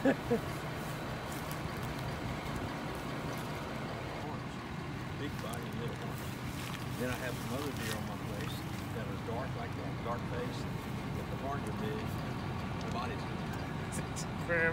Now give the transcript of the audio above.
Big body, little horns. Then I have some other deer on my place that are dark like that, dark face, but the horns are big, and the body's Fair